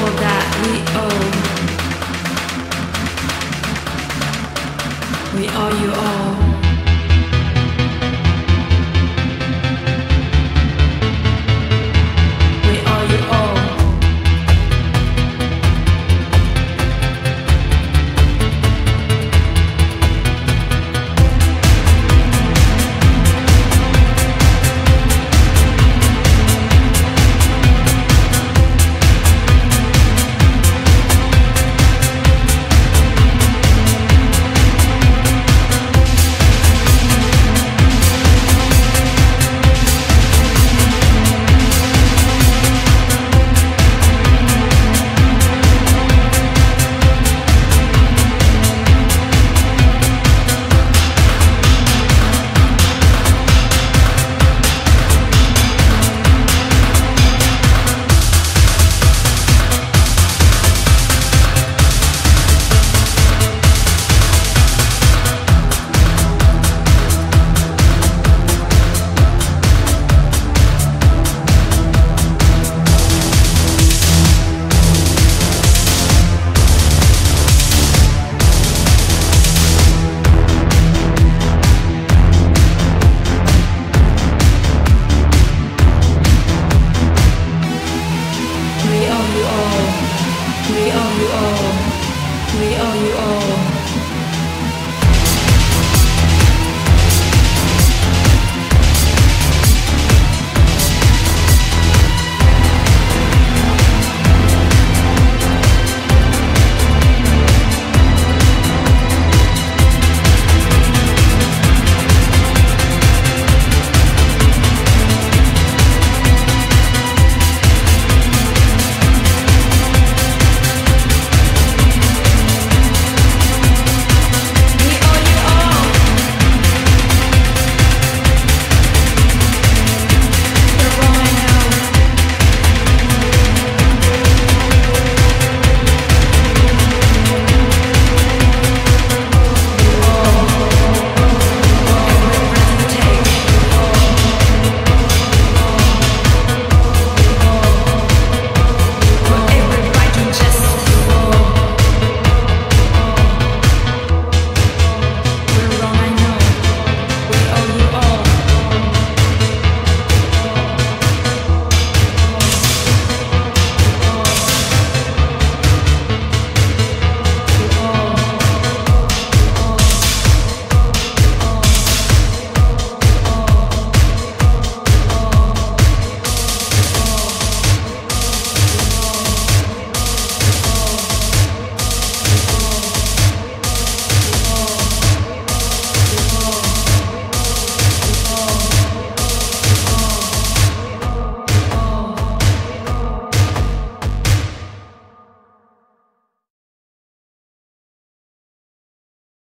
We owe you all. We owe. We owe you.